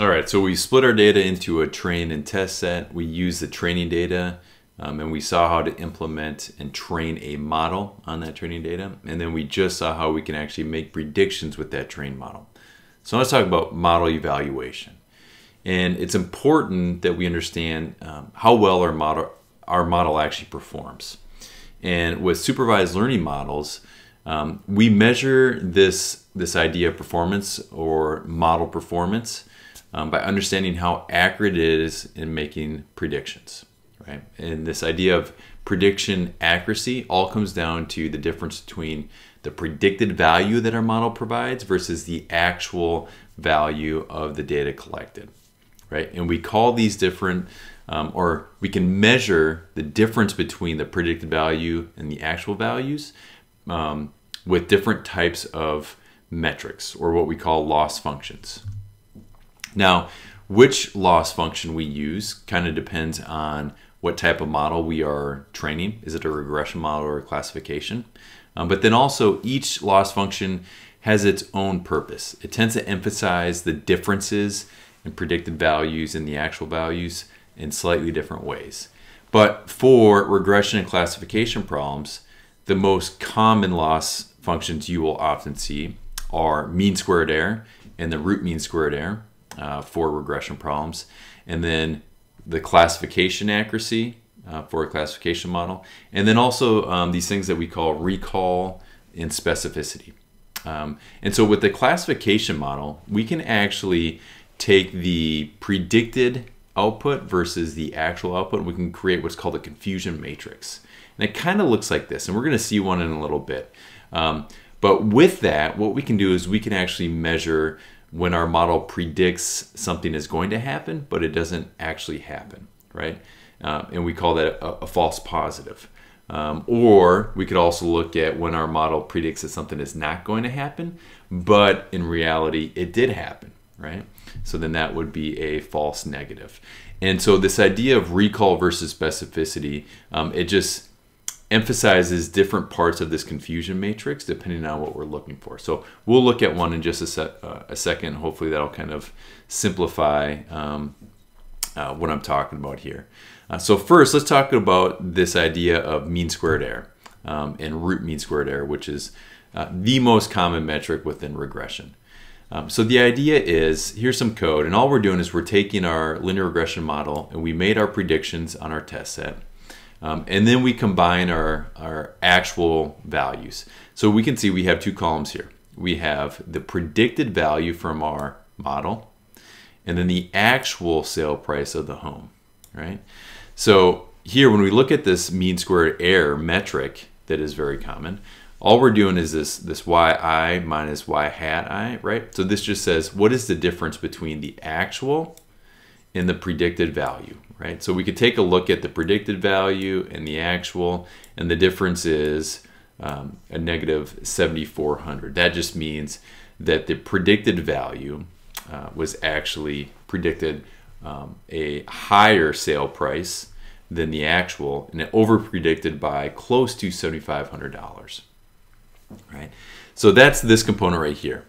All right, so we split our data into a train and test set. We use the training data um, and we saw how to implement and train a model on that training data. And then we just saw how we can actually make predictions with that trained model. So let's talk about model evaluation. And it's important that we understand um, how well our model, our model actually performs. And with supervised learning models, um, we measure this, this idea of performance or model performance um, by understanding how accurate it is in making predictions, right? And this idea of prediction accuracy all comes down to the difference between the predicted value that our model provides versus the actual value of the data collected, right? And we call these different, um, or we can measure the difference between the predicted value and the actual values um, with different types of metrics, or what we call loss functions. Now, which loss function we use kind of depends on what type of model we are training. Is it a regression model or a classification? Um, but then also each loss function has its own purpose. It tends to emphasize the differences in predicted values and the actual values in slightly different ways. But for regression and classification problems, the most common loss functions you will often see are mean squared error and the root mean squared error uh, for regression problems. And then the classification accuracy uh, for a classification model. And then also um, these things that we call recall and specificity. Um, and so with the classification model, we can actually take the predicted output versus the actual output. We can create what's called a confusion matrix. And it kind of looks like this. And we're going to see one in a little bit. Um, but with that, what we can do is we can actually measure when our model predicts something is going to happen, but it doesn't actually happen, right? Uh, and we call that a, a false positive. Um, or we could also look at when our model predicts that something is not going to happen, but in reality it did happen, right? So then that would be a false negative. And so this idea of recall versus specificity, um, it just emphasizes different parts of this confusion matrix depending on what we're looking for. So we'll look at one in just a, se uh, a second. Hopefully that'll kind of simplify um, uh, what I'm talking about here. Uh, so first, let's talk about this idea of mean squared error um, and root mean squared error, which is uh, the most common metric within regression. Um, so the idea is, here's some code, and all we're doing is we're taking our linear regression model and we made our predictions on our test set. Um, and then we combine our, our actual values. So we can see we have two columns here. We have the predicted value from our model and then the actual sale price of the home, right? So here, when we look at this mean squared error metric that is very common, all we're doing is this, this yi minus y hat i, right? So this just says, what is the difference between the actual and the predicted value, right? So we could take a look at the predicted value and the actual, and the difference is um, a negative 7,400. That just means that the predicted value uh, was actually predicted um, a higher sale price than the actual, and it over predicted by close to $7,500, right? So that's this component right here,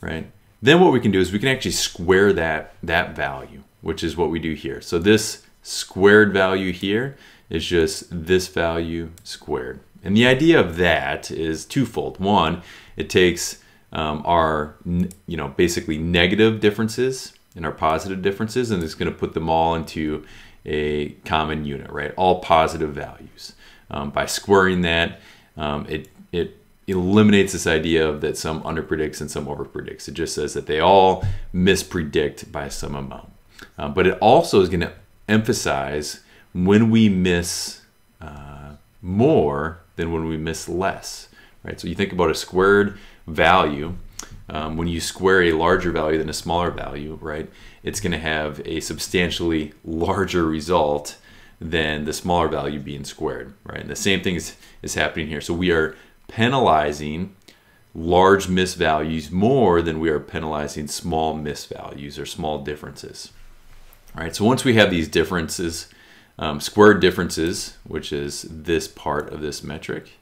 right? Then what we can do is we can actually square that, that value, which is what we do here. So this squared value here is just this value squared. And the idea of that is twofold. One, it takes um, our, you know, basically negative differences and our positive differences, and it's going to put them all into a common unit, right? All positive values. Um, by squaring that, um, it, it eliminates this idea of that some underpredicts and some overpredicts. It just says that they all mispredict by some amount. Uh, but it also is going to emphasize when we miss uh, more than when we miss less, right? So you think about a squared value. Um, when you square a larger value than a smaller value, right, it's going to have a substantially larger result than the smaller value being squared, right? And the same thing is, is happening here. So we are penalizing large misvalues more than we are penalizing small misvalues or small differences. All right, so once we have these differences, um, squared differences, which is this part of this metric,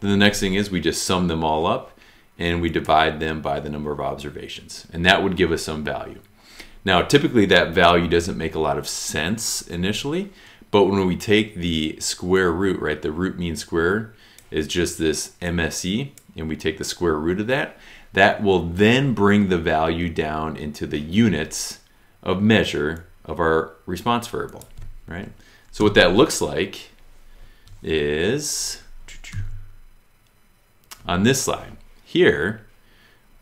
then the next thing is we just sum them all up and we divide them by the number of observations. And that would give us some value. Now, typically that value doesn't make a lot of sense initially, but when we take the square root, right, the root mean square is just this MSE, and we take the square root of that, that will then bring the value down into the units of measure of our response variable, right? So what that looks like is on this slide. Here,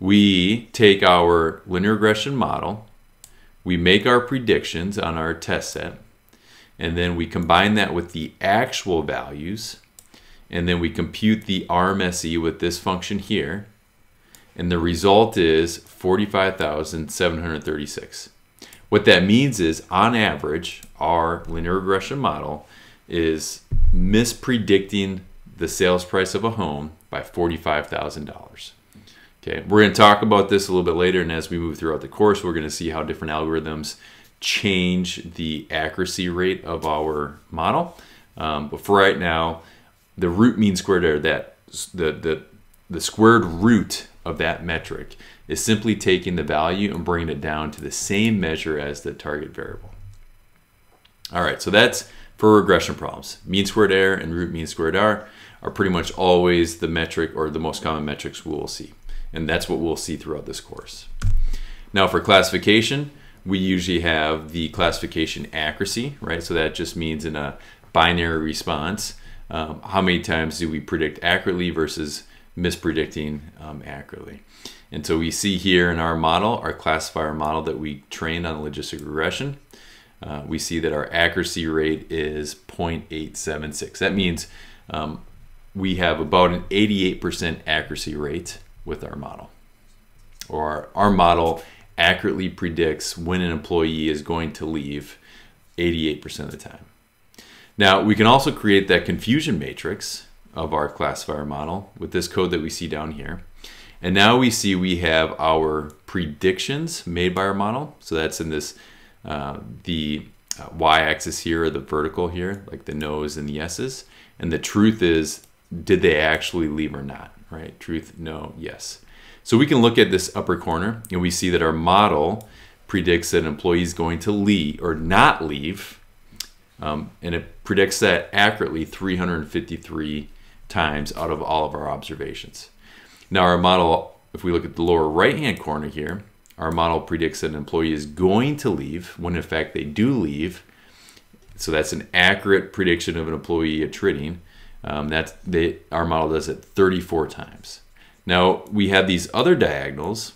we take our linear regression model, we make our predictions on our test set, and then we combine that with the actual values, and then we compute the RMSE with this function here, and the result is 45,736. What that means is, on average, our linear regression model is mispredicting the sales price of a home by $45,000. Okay, we're going to talk about this a little bit later, and as we move throughout the course, we're going to see how different algorithms change the accuracy rate of our model. Um, but for right now, the root mean squared error, that the, the, the squared root of that metric is simply taking the value and bringing it down to the same measure as the target variable. All right, so that's for regression problems. Mean squared error and root mean squared error are pretty much always the metric or the most common metrics we will see. And that's what we'll see throughout this course. Now for classification, we usually have the classification accuracy, right? So that just means in a binary response, um, how many times do we predict accurately versus mispredicting um, accurately. And so we see here in our model, our classifier model that we trained on logistic regression, uh, we see that our accuracy rate is 0.876. That means um, we have about an 88% accuracy rate with our model. Or our, our model accurately predicts when an employee is going to leave 88% of the time. Now, we can also create that confusion matrix of our classifier model with this code that we see down here. And now we see we have our predictions made by our model. So that's in this, uh, the uh, y-axis here, or the vertical here, like the no's and the yeses. And the truth is, did they actually leave or not, right? Truth, no, yes. So we can look at this upper corner and we see that our model predicts that an employee is going to leave or not leave. Um, and it predicts that accurately 353 times out of all of our observations. Now our model, if we look at the lower right hand corner here, our model predicts that an employee is going to leave when in fact they do leave. So that's an accurate prediction of an employee attriting. Um, that's they, our model does it 34 times. Now we have these other diagonals,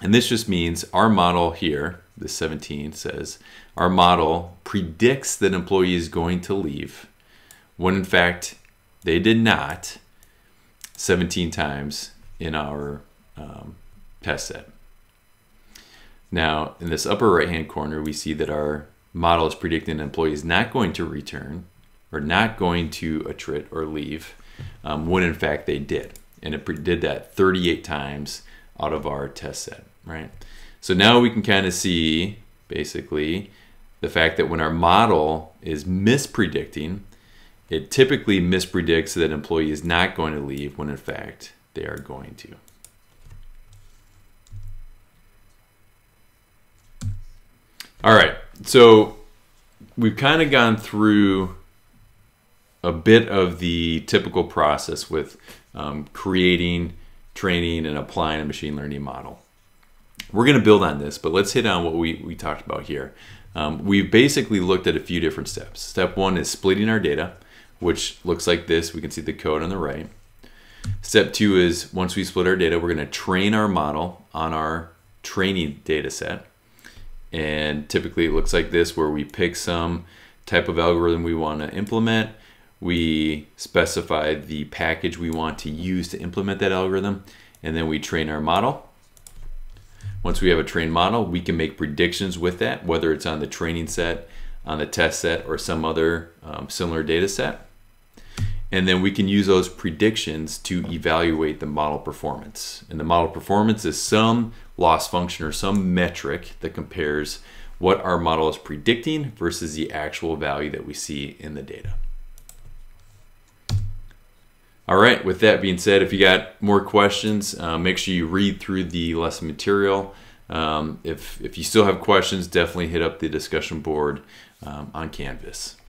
and this just means our model here, the 17 says, our model predicts that an employee is going to leave when in fact they did not 17 times in our um, test set. Now, in this upper right-hand corner, we see that our model is predicting an employee is not going to return or not going to attrit or leave um, when in fact they did. And it did that 38 times out of our test set, right? So now we can kind of see basically the fact that when our model is mispredicting, it typically mispredicts that an employee is not going to leave when in fact they are going to. All right, so we've kind of gone through a bit of the typical process with um, creating, training, and applying a machine learning model. We're going to build on this, but let's hit on what we, we talked about here. Um, we've basically looked at a few different steps. Step one is splitting our data which looks like this. We can see the code on the right. Step two is once we split our data, we're going to train our model on our training data set. And typically it looks like this where we pick some type of algorithm we want to implement. We specify the package we want to use to implement that algorithm. And then we train our model. Once we have a trained model, we can make predictions with that, whether it's on the training set, on the test set, or some other um, similar data set. And then we can use those predictions to evaluate the model performance. And the model performance is some loss function or some metric that compares what our model is predicting versus the actual value that we see in the data. All right, with that being said, if you got more questions, uh, make sure you read through the lesson material. Um, if if you still have questions, definitely hit up the discussion board um, on Canvas.